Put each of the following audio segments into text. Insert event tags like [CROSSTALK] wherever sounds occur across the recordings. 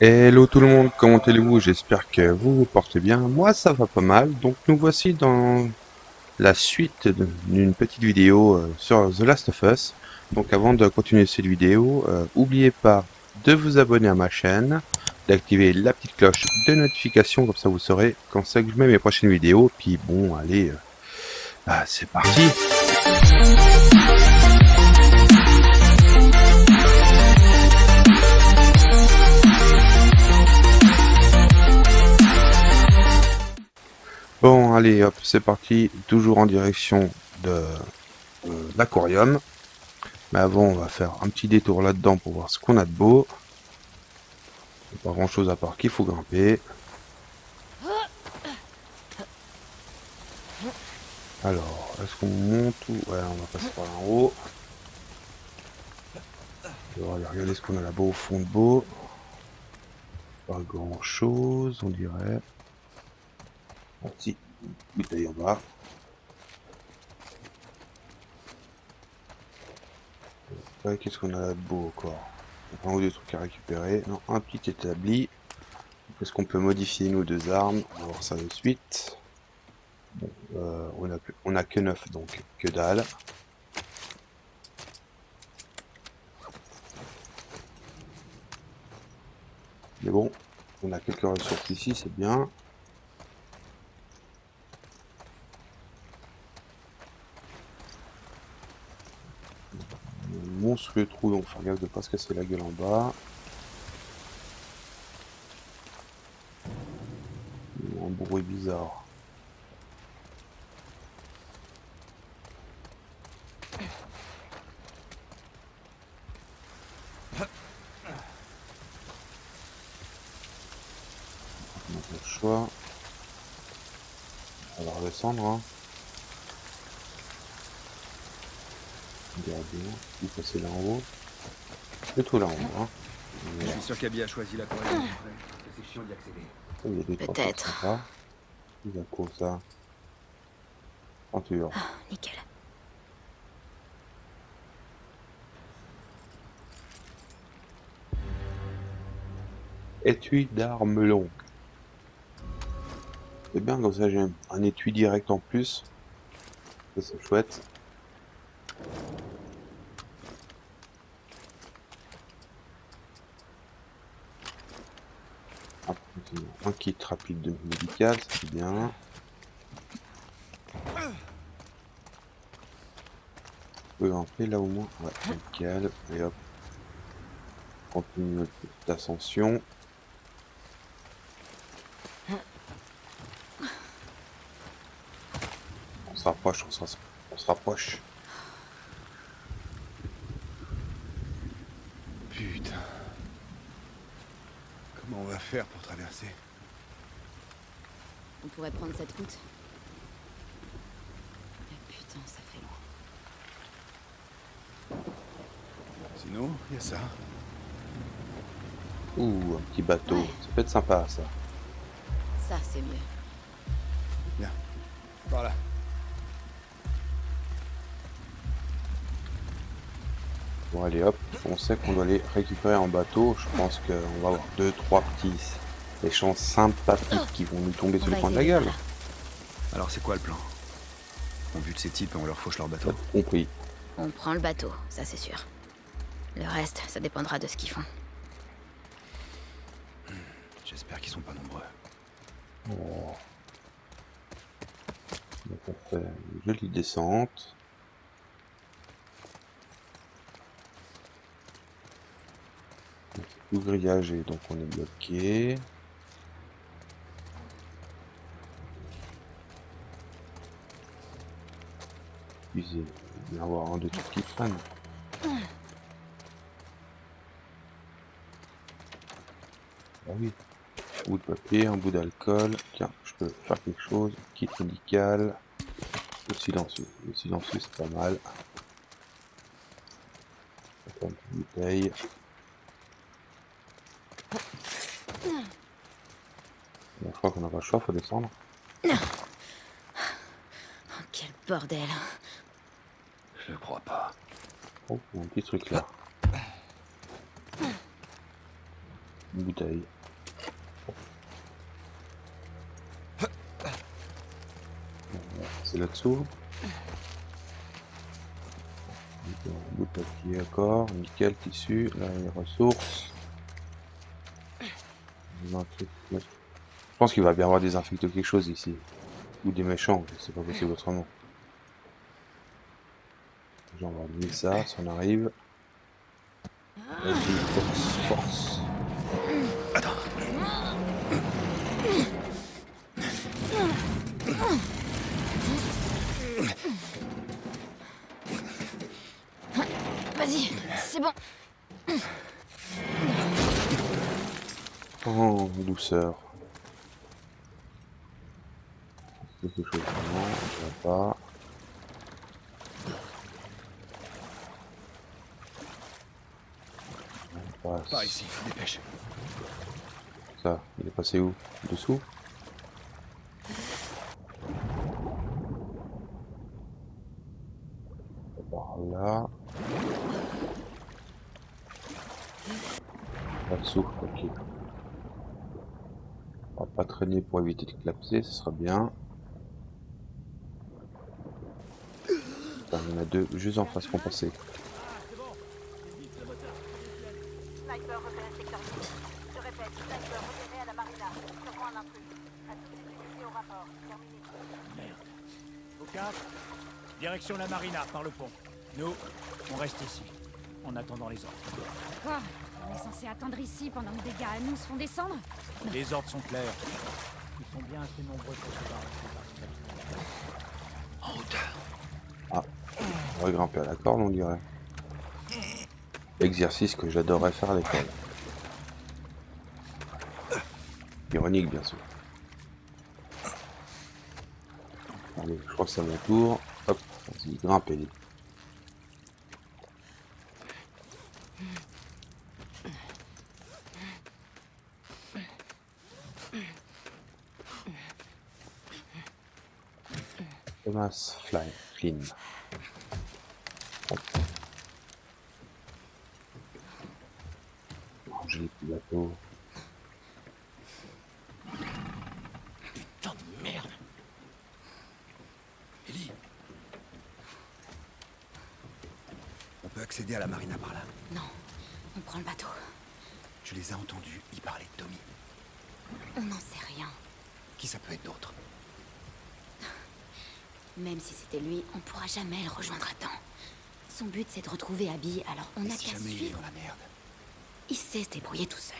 Hello tout le monde, comment allez-vous? J'espère que vous vous portez bien. Moi ça va pas mal. Donc nous voici dans la suite d'une petite vidéo euh, sur The Last of Us. Donc avant de continuer cette vidéo, euh, n'oubliez pas de vous abonner à ma chaîne, d'activer la petite cloche de notification, comme ça vous saurez quand c'est que je mets mes prochaines vidéos. Puis bon, allez, euh, bah, c'est parti Bon, allez, hop, c'est parti. Toujours en direction de euh, l'aquarium. Mais avant, on va faire un petit détour là-dedans pour voir ce qu'on a de beau. Pas grand-chose à part qu'il faut grimper. Alors, est-ce qu'on monte ou... Ouais, on va passer par là en haut. On va regarder ce qu'on a là-bas au fond de beau. Pas grand-chose, on dirait. Si, bouteille en bas. Ouais, Qu'est-ce qu'on a là de beau encore? Un ou deux trucs à récupérer. Non, un petit établi. Est-ce qu'on peut modifier nos deux armes? On va voir ça de suite. Euh, on, a, on a que 9, donc que dalle. Mais bon, on a quelques ressources ici, c'est bien. Monstrueux trou, donc faire gaffe de pas se casser la gueule en bas. Un bruit bizarre. On le choix. On va redescendre. Hein. Il passer là en haut. C'est tout là en haut. Hein. Je suis sûr qu'Abby a choisi la Corée. C'est chiant d'y accéder. Oh, Peut-être. Il y a quoi ça? Peinture. Ah, nickel. Étui d'armes longues. C'est bien comme ça j'ai un, étui direct en plus. C'est chouette. Ah, Un kit rapide de médical, c'est bien. On peut rentrer là au moins. Ouais, nickel. Et hop. Continue notre petite ascension. On se rapproche, on on se rapproche. Putain. Comment on va faire pour traverser On pourrait prendre cette route. Mais putain, ça fait loin. Sinon, il y a ça. Ouh, un petit bateau. Ouais. Ça peut être sympa ça. Ça, c'est mieux. Par là. Bon allez hop, on sait qu'on doit aller récupérer en bateau. Je pense qu'on va avoir deux, trois petits échanges sympathiques qui vont nous tomber sur le coin de la gueule. Alors c'est quoi le plan? On bute ces types et on leur fauche leur bateau. Compris. On prend le bateau, ça c'est sûr. Le reste, ça dépendra de ce qu'ils font. J'espère qu'ils sont pas nombreux. Oh. Donc on fait une jolie descente. Donc, c'est tout grillagé, donc on est bloqué. Puis il va avoir un de trucs qui traînent. Ah oui. Un bout de papier, un bout d'alcool. Tiens, je peux faire quelque chose. Kit médical. Le silencieux. Le silencieux, c'est pas mal. Attends, une bouteille. Bon, je crois qu'on n'a pas le choix, faut descendre. Oh, quel bordel. Je crois pas. Oh, un petit truc là. Une bouteille. C'est là-dessous. Bout de papier, accord, nickel, tissu, là les ressources. Il y a un truc. Je pense qu'il va bien avoir des infectés ou quelque chose ici. Ou des méchants, c'est pas possible autrement. Genre, on va lever ça, si on arrive. Vas-y, force, force. Vas-y, c'est bon. Oh, douceur. Quelque chose pas. On passe. Par ici, dépêche. Ça, il est passé où? Dessous? Par là. Là-dessous, ok. On va pas traîner pour éviter de clapser, ce sera bien. Putain, il y en a deux juste en face qu'on passait. Sniper repéré secteur 8. Je répète, sniper repéré à la marina. Sûrement un intrus. À toutes les unités au rapport. Terminé. Au cap, direction la marina par le pont. Nous, on reste ici, en attendant les ordres. Quoi On est censé attendre ici pendant que des gars à nous se font descendre Les ordres sont clairs. Ils sont bien assez nombreux pour se barrer En hauteur. On va grimper à la corde, on dirait. Exercice que j'adorerais faire à l'école. Ironique, bien sûr. Allez, je crois que c'est mon tour. Hop, vas-y, grimpez. Thomas Fly, Flynn. Bateaux. Putain de merde. Ellie. On peut accéder à la marina par là. Non, on prend le bateau. Tu les as entendus, ils parlaient de Tommy. On n'en sait rien. Qui ça peut être d'autre? Même si c'était lui, on pourra jamais le rejoindre à temps. Son but, c'est de retrouver Abby, alors on n'a si qu'à il est suivre. dans la merde Il sait se débrouiller tout seul.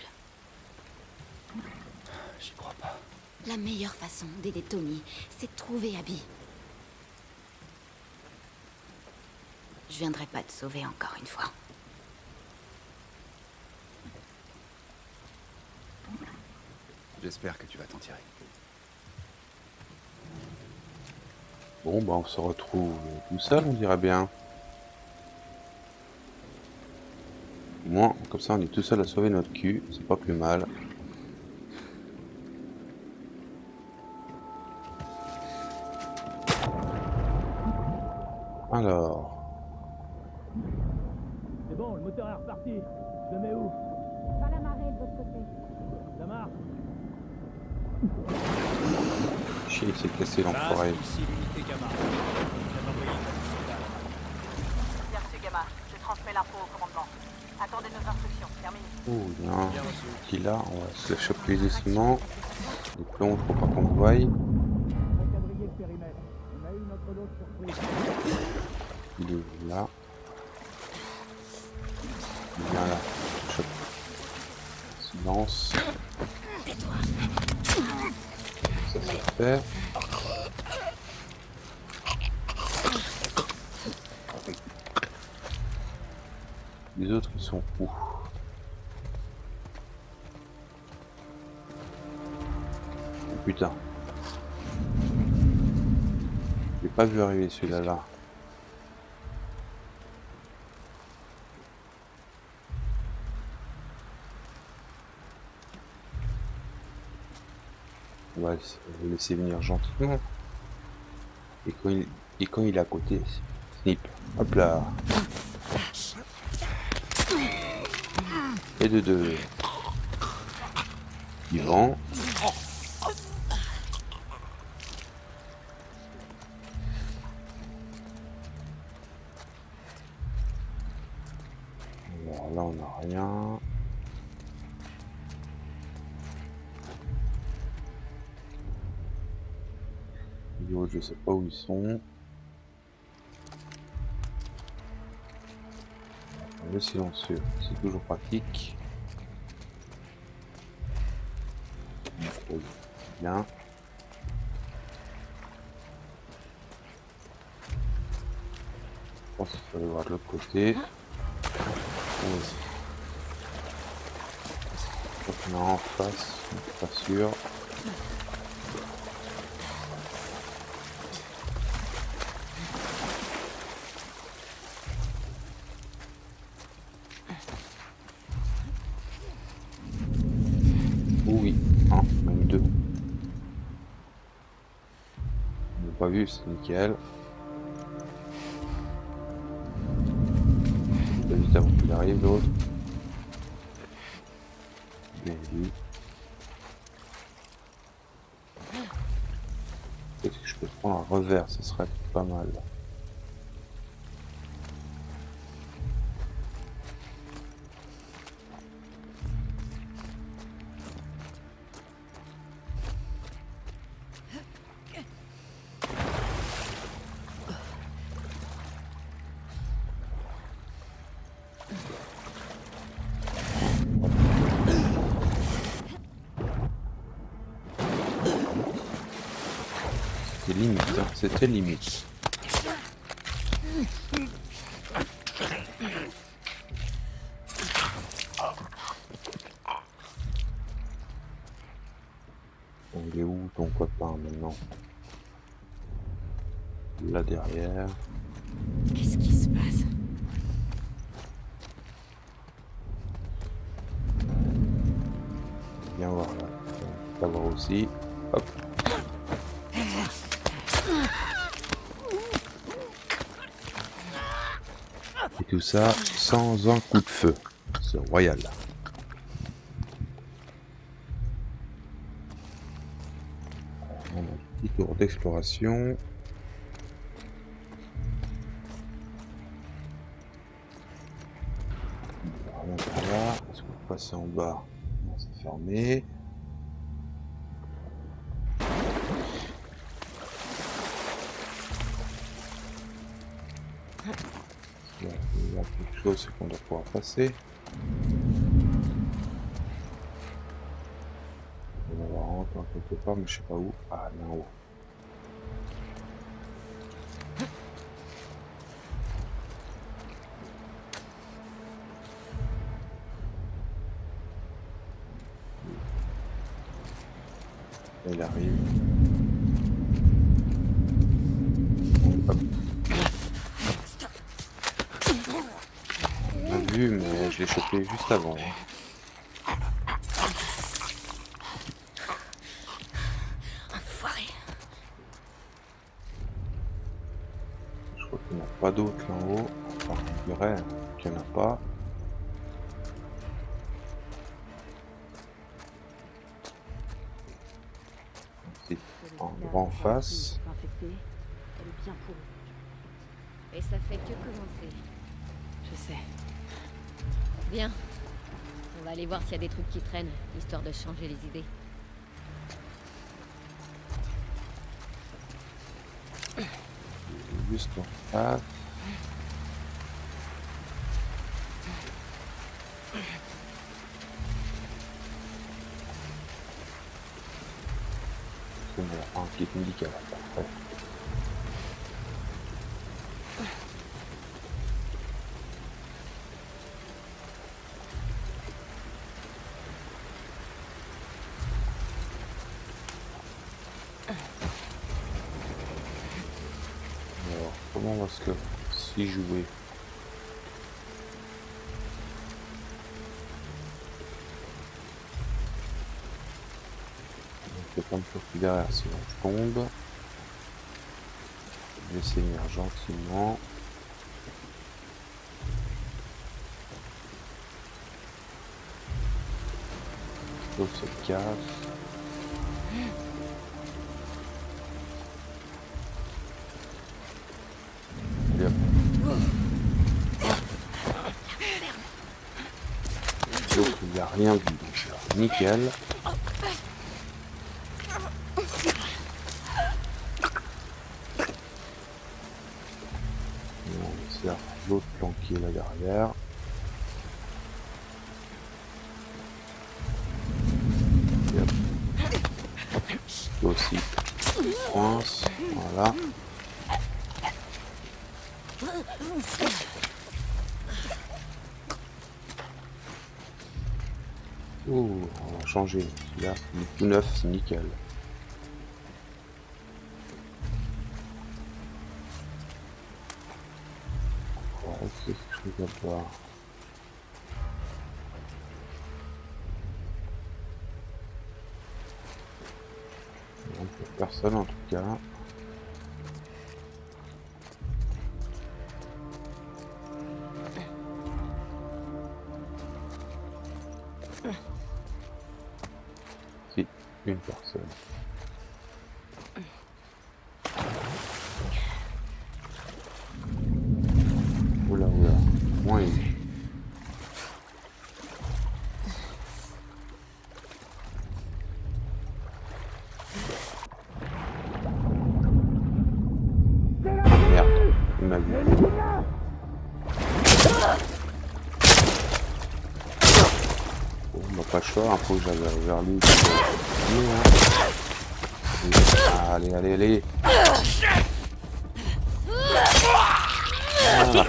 J'y crois pas. La meilleure façon d'aider Tommy, c'est de trouver Abby. Je viendrai pas te sauver encore une fois. J'espère que tu vas t'en tirer. Bon, bah on se retrouve tout seul, on dirait bien. Au moins, comme ça, on est tout seul à sauver notre cul, c'est pas plus mal. Alors, C'est bon, le moteur est reparti. Je le mets où? Dans la marée de votre côté. Ça marche chier, il s'est cassé l'enfoiré. Gamma. Envoyé une soldat la. Bien, monsieur Gamma. Je transmets l'info au commandement. Attendez nos instructions. Terminé. Oh, il y a un qui là, on va se le choper doucement. Les plombs, faut pas qu'on le voie. Il. On est là. Il vient là. Chope. Silence. Ça c'est fait. Les autres ils sont où Oh, putain. J'ai pas vu arriver celui-là là. On va laisser- le laisser venir gentiment. Et quand il, et quand il est à côté, snip. Hop là. Et de deux. vivant. Alors là, on n'a rien. Je sais pas où ils sont. Le silencieux, c'est toujours pratique. Bien. Je pense qu'il faut aller voir de l'autre côté. Qu'on est en face, pas sûr. C'est nickel. Vite avant qu'il arrive l'autre. Bien vu. Peut-être que je peux prendre un revers, ce serait pas mal. C'était limite, hein, c'était limite. Il est où ton copain maintenant? Là derrière. Qu'est-ce qui se passe? Viens voir là. On va voir aussi. Tout ça sans un coup de feu. C'est royal. On a un petit tour d'exploration. Est-ce qu'on peut passer en bas? C'est fermé. Passer. On va voir rentrer quelque part, mais je sais pas où. Ah, là je l'ai chopé juste avant. hein. Enfoiré. Je crois qu'il n'y en a pas d'autres là en haut. Enfin, il y aurait qu'il n'y en a pas. C'est en grand face. Et ça fait que commencer. Je sais. Bien. On va aller voir s'il y a des trucs qui traînent, histoire de changer les idées. Juste face. C'est bon, un kit médical, parfait. Alors, comment va se s'y jouer Pas me faire derrière sinon je tombe. Je vais saigner gentiment. L'autre se casse. Allez, hop. L'autre, il n'y a rien vu, donc nickel. Aussi coince, voilà. Ouh, on va changer. Là, tout neuf, nickel. Personne en tout cas. Un j'aille vers lui. Allez, allez, allez. Voilà.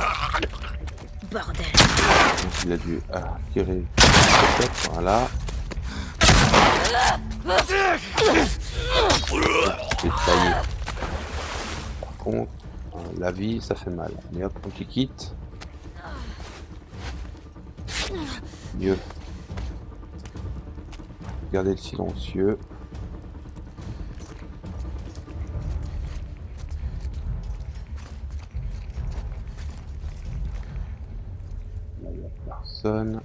Bordel. Donc, il a dû ah, tirer voilà. C'est taillé. Par contre, euh, la vie, ça fait mal. Mais hop, on quitte. Mieux. Gardez le silencieux. Il n'y a personne.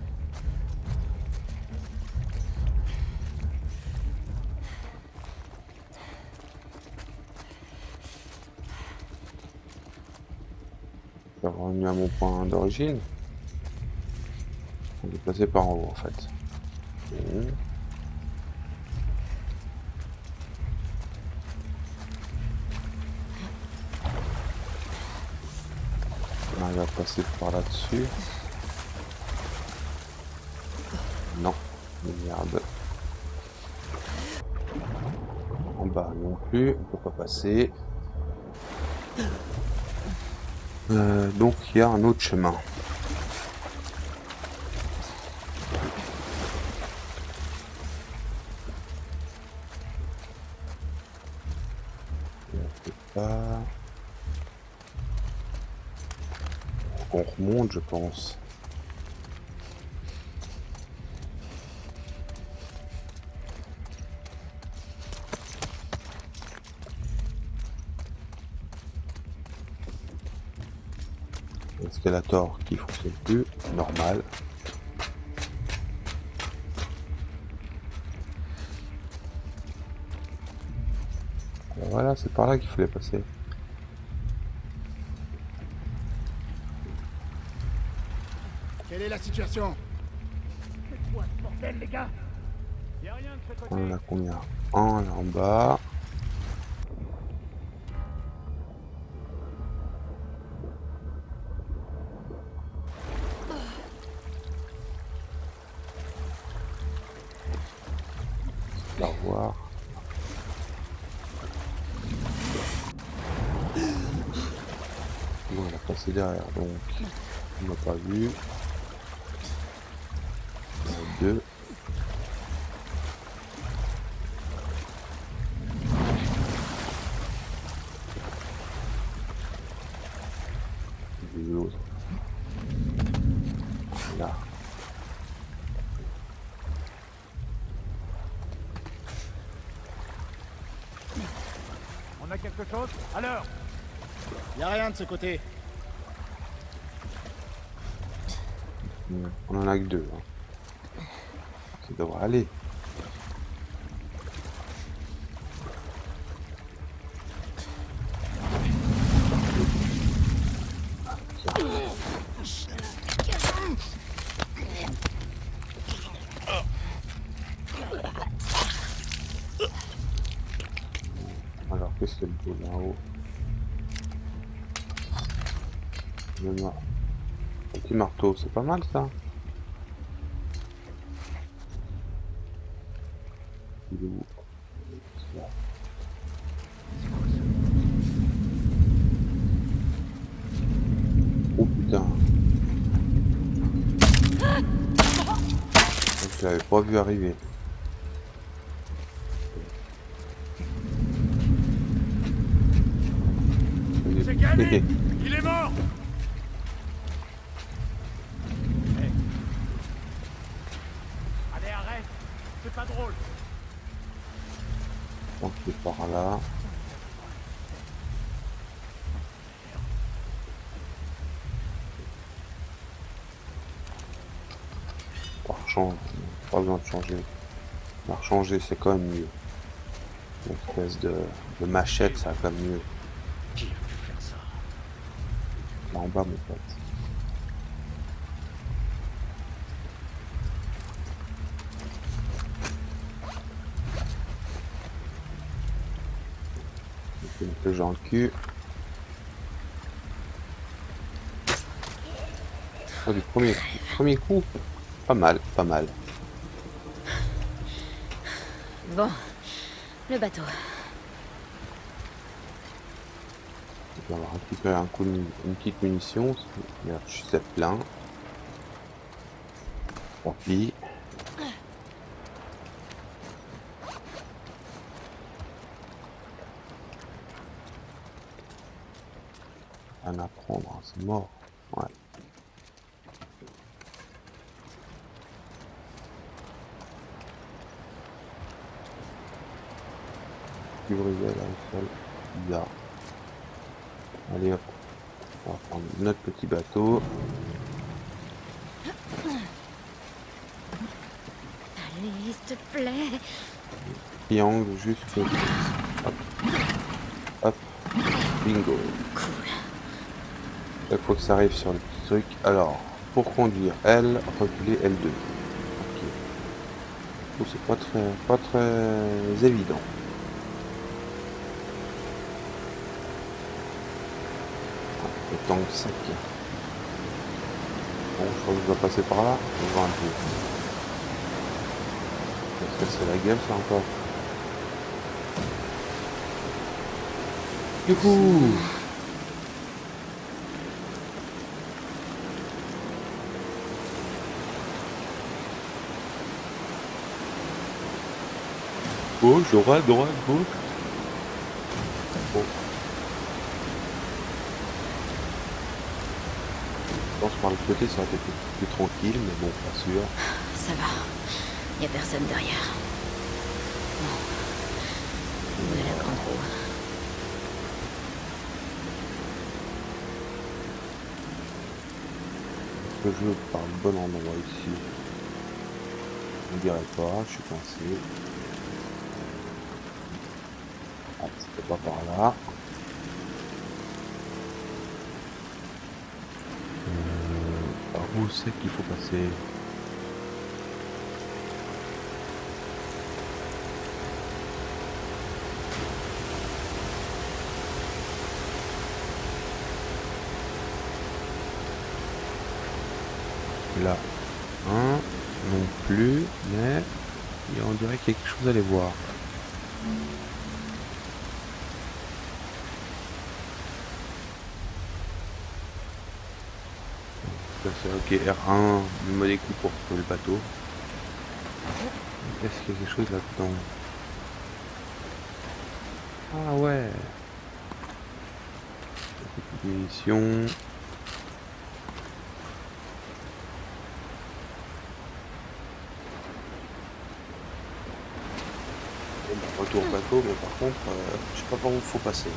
Je suis revenu à mon point d'origine. On est placé par en haut en fait. On arrive à passer par là-dessus. Non, merde. En bas non plus, on peut pas passer. Euh, donc il y a un autre chemin. On remonte, je pense. Escalator qui fonctionne plus, normal. Voilà, c'est par là qu'il fallait passer. Quelle est la situation C'est quoi ce bordel, les gars Y'a rien de ce côté. On en a combien? Un là en bas. Quelque chose Alors Y a rien de ce côté. On en a que deux. hein. Ça devrait aller. Qu'est-ce qu'il y a là-haut Le mar- Petit marteau, c'est pas mal ça. Oh putain. Je l'avais pas vu arriver. Il est mort Hey. Allez, arrête C'est pas drôle Donc il est par là. On va rechanger. Pas besoin de changer. Rechanger, c'est quand même mieux. Une espèce de, de machette, ça va quand même mieux. Qui a pu faire ça? Là en bas, mon pote. Je vais mettre le jeu en cul. Oh, du premier, premier coup. Pas mal, pas mal. Le bateau. On va récupérer un coup une petite munition. Merde, je suis plein. Tant à prendre, hein, c'est mort. Ouais. Au sol. Bizarre. Allez hop. On va prendre notre petit bateau. Allez, s'il te plaît. Triangle juste. Hop. Hop. Bingo. Cool. Il faut que ça arrive sur le petit truc. Alors, pour conduire L, reculer L2. Ok. C'est pas très, pas très évident. Ah, Le tank sec. Bon, je crois que je dois passer par là. On va voir un peu. Est-ce que c'est la gueule ça encore Youhou Gauche, droite, droite, gauche. Bon. Je pense par le côté ça aurait été plus, plus tranquille, mais bon, pas sûr. [LAUGHS] Ça va. Y a personne derrière. Bon. Où est la grande roue Est-ce que je par le bon endroit ici? Je ne dirais pas, je suis coincé. Ah, c'était pas par là. Euh, par où c'est qu'il faut passer Là. Un, non plus, mais on dirait qu'il y a quelque chose à aller voir. Ça, c'est ok, R1, le mode écoute pour trouver le bateau. Est-ce qu'il y a quelque chose là-dedans? Ah ouais Petite munition. Bon, bah, Retour au bateau, mais par contre, euh, je sais pas par où il faut passer.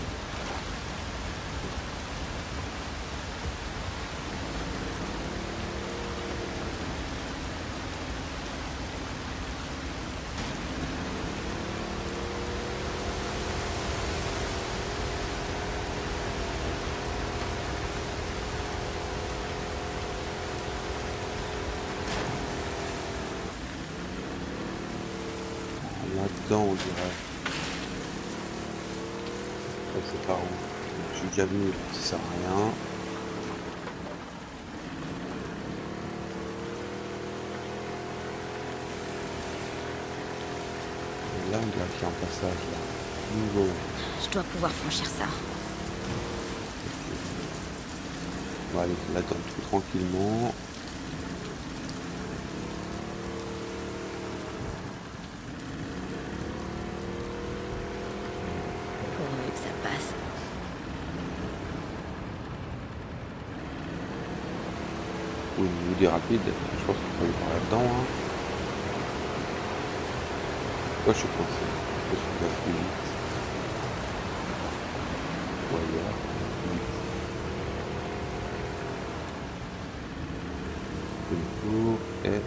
Là-dedans, on dirait. Ça, c'est pas rond. J'ai déjà vu, ça sert à rien. Et là, on dirait qu'il y a un passage là. Niveau. Je dois pouvoir franchir ça. On va aller là-dedans tout tranquillement. Pourvu que ça passe? Des rapides, je pense qu'il faut aller par là-dedans. Hein. Moi, je suis coincé? Je suis pas plus vite. Le tour est...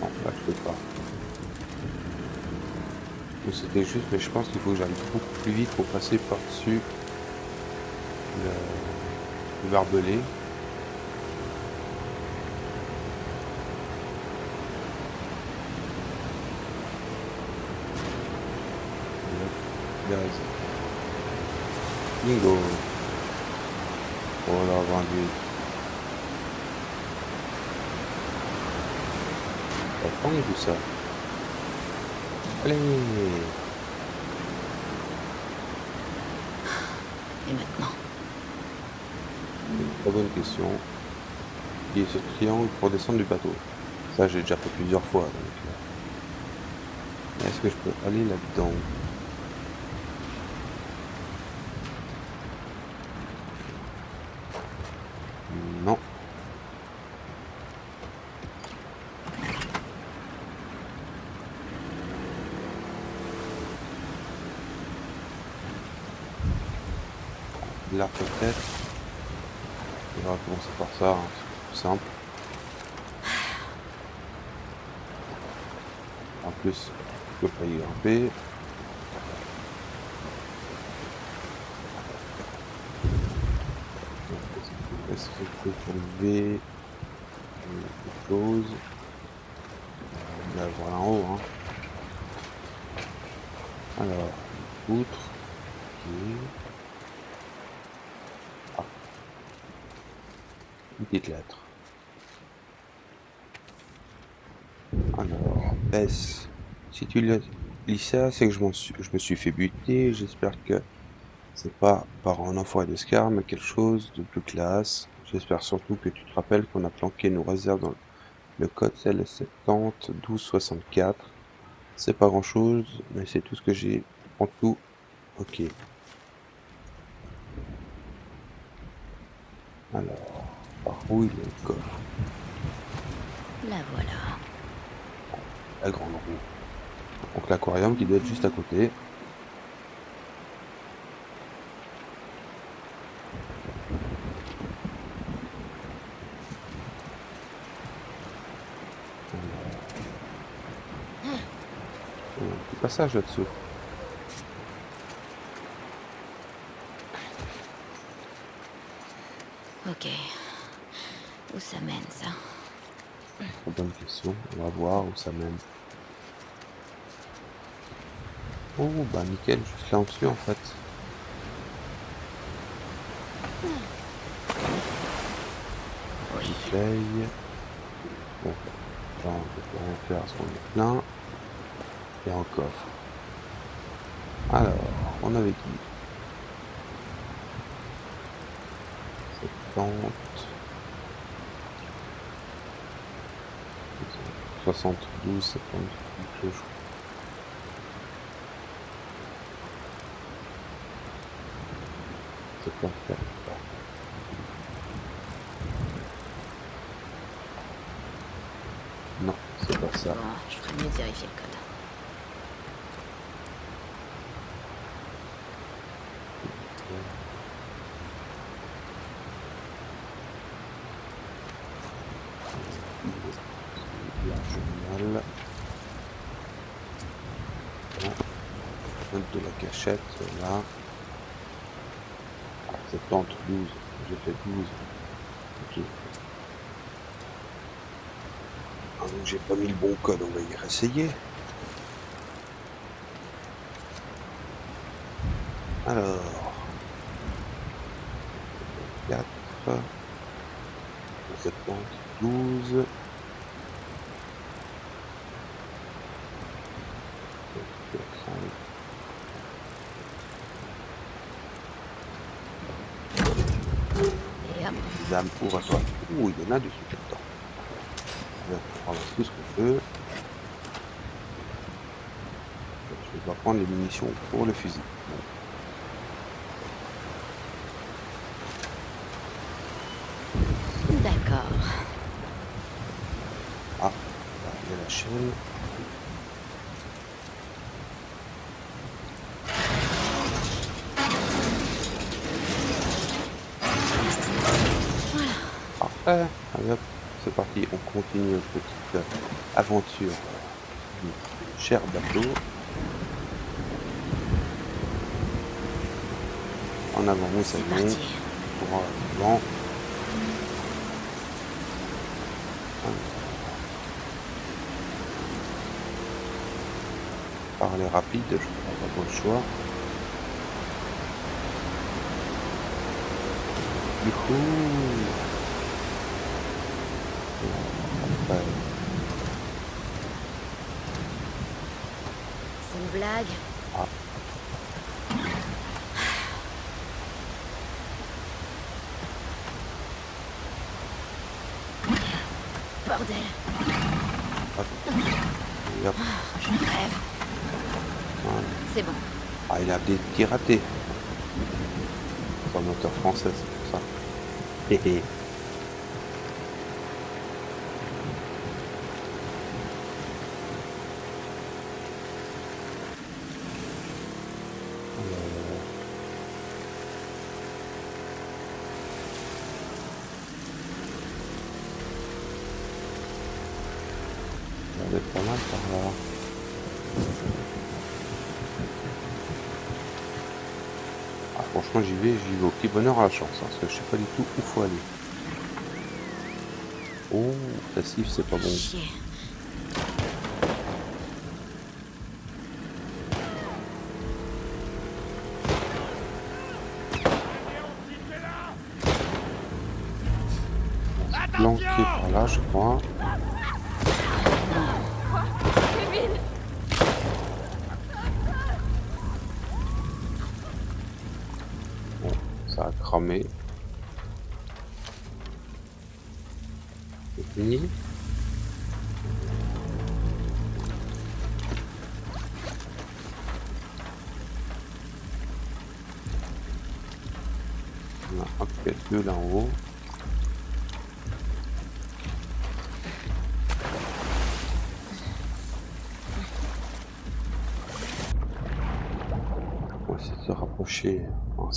Non, là je peux pas. C'était juste, mais je pense qu'il faut que j'aille beaucoup plus vite pour passer par-dessus le barbelé. Bingo. Oh là, vendu. Ça prend tout ça. Allez Et maintenant Très bonne question. Qui est ce triangle pour descendre du bateau Ça j'ai déjà fait plusieurs fois. euh. Est-ce que je peux aller là-dedans? Non. Là peut-être. On va commencer par ça, hein, c'est plus simple. En plus, je peux pas y grimper. Est-ce que je peux trouver quelque chose? On va voir là en haut. Hein. Alors, outre. Ok. Alors, S. Si tu lis ça, c'est que je, suis, je me suis fait buter. J'espère que c'est pas par un enfoiré de Scar, mais quelque chose de plus classe. J'espère surtout que tu te rappelles qu'on a planqué nos réserves dans le code CL70 1264. C'est pas grand chose, mais c'est tout ce que j'ai en tout. Ok. Alors, par où il est le La voilà. La grande roue. Donc l'aquarium qui doit être juste à côté. Un petit passage là-dessous. Ok. Où ça mène ça Très bonne question. On va voir où ça mène. Oh bah nickel, juste là au-dessus en fait. Bouteille. Bon, là, on peut rien faire parce qu'on est plein. Et un coffre. Alors, on avait dit 70 72, 70 quelque chose. C'est pas faire. Non, c'est pas ça. Bon, je ferais mieux de vérifier le code. Ah, de la cachette, là. 70, 12. J'ai fait 12. Ok. Ah non, j'ai pas mis le bon code, on va y réessayer. Alors. 4. 70, 12. Et hop, Des âmes pour à toi. Ouh, il y en a dessus là-dedans. On ramasse tout ce qu'on peut. Je vais prendre les munitions pour le fusil. d'accord. Là, il y a la chaîne. Parfait. Allez hop, c'est parti. On continue notre petite aventure du cher bateau. En avant, nous C'est savons. Droit devant. Parler rapide, je crois pas le choix. Du coup... Après, C'est une blague. Ah. Bordel, et hop, je rêve. voilà. C'est bon. Ah, il ratés. C'est un moteur français, c'est pour ça. Hé hé. Ça va être pas mal par là. Franchement, j'y vais, j'y vais au petit bonheur à la chance, hein, parce que je sais pas du tout où faut aller. Oh, passif, c'est pas bon. Planqué par là, je crois.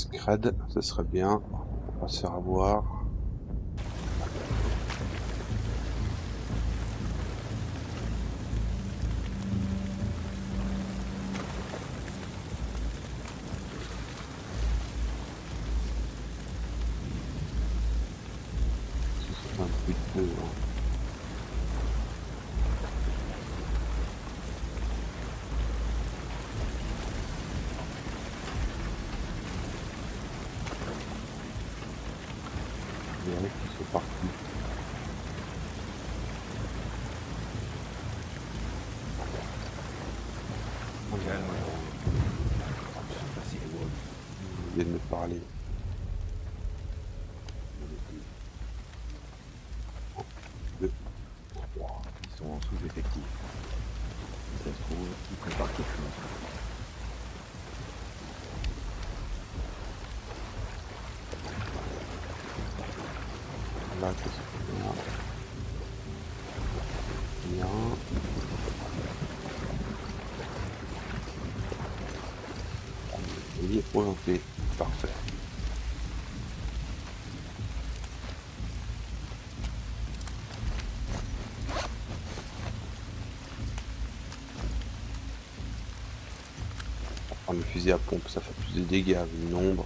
En scred, ce serait bien. On va se faire avoir. C'est un petit peu, hein. Direct, c'est parti. Calme-toi. Je sais pas si les wolves Il vient de me parler. Deux. Trois. ils sont en sous-effectif. Si ça se trouve, ils préparent quelque chose. Bien. Orienté. Parfait. Prendre le fusil à pompe, ça fait plus de dégâts vu le nombre.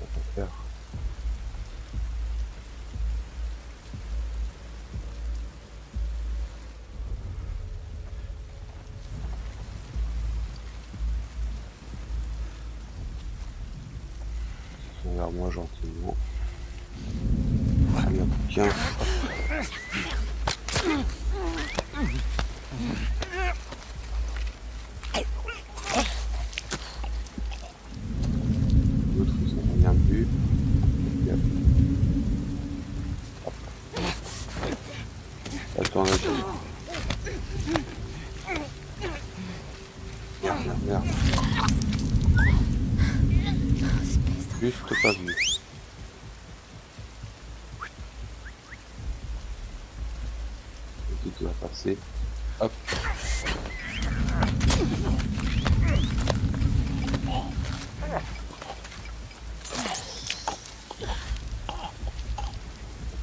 Allez, hop, tiens. hop. L'autre, ils ont rien vu. Hop. Hop. Ça tourne à gauche. Merde, merde, merde. Juste pas vu. Et tout va passer. Hop.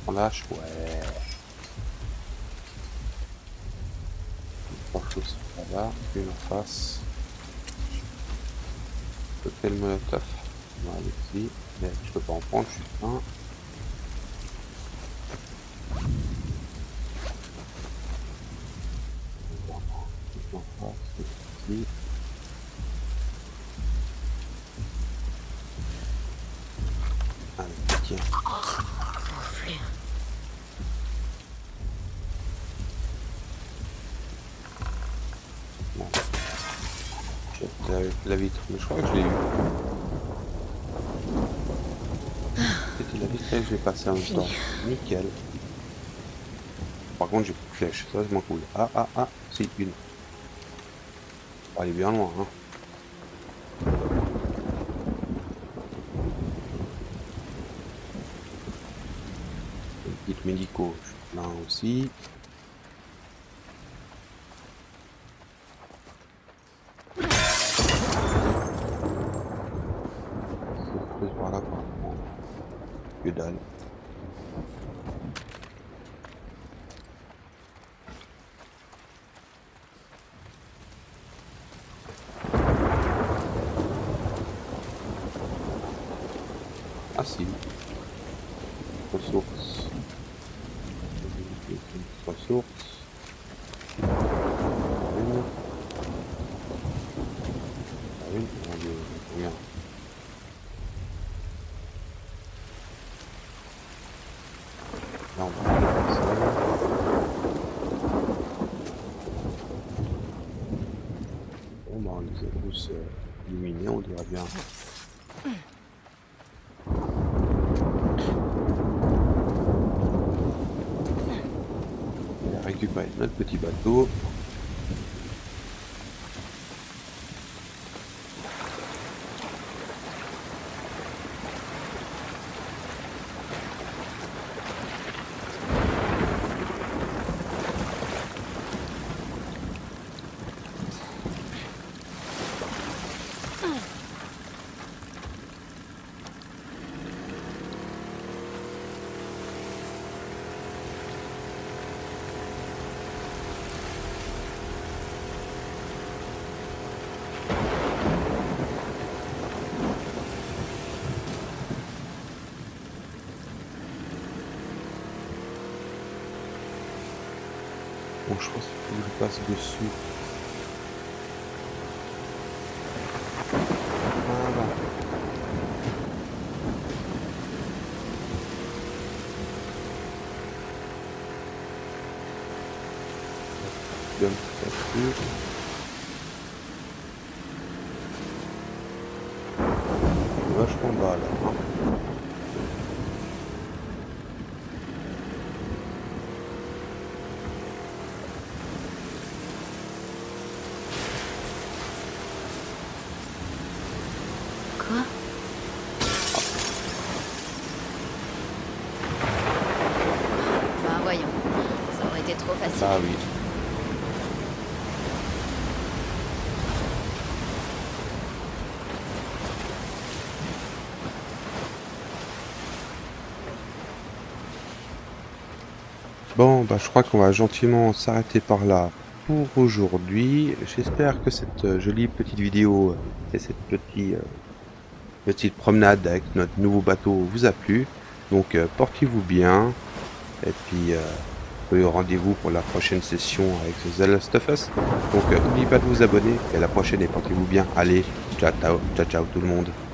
On lâche, ouais. Trois choses là, une en face. Cocktail molotov. On va aller ici, mais je peux pas en prendre, je suis plein. On va en prendre tout en face, ici. Allez, tiens. La, la vitre, mais je crois que je l'ai eu. Que j'ai passé même temps. Nickel. Par contre, j'ai plus de flèche, ça c'est moins cool. Ah, ah, ah, si, une. On va aller bien loin, hein. Kits médicaux, plein aussi. Surprise par là pour prendre. Que dalle. Ah si. Ressources. Ressources. Ah oui, on a des- combien Là, on va. Bon, on euh, on dirait bien. On va récupérer notre petit bateau. Passe dessus. Voilà. C'est Vachement bas là. hein. Ah oui. Bon, bah je crois qu'on va gentiment s'arrêter par là pour aujourd'hui. J'espère que cette euh, jolie petite vidéo euh, et cette petite, euh, petite promenade avec notre nouveau bateau vous a plu. Donc portez-vous bien et puis euh, rendez-vous pour la prochaine session avec The Last of Us. Donc n'oubliez pas de vous abonner et à la prochaine et portez-vous bien. Allez, ciao, ciao ciao tout le monde.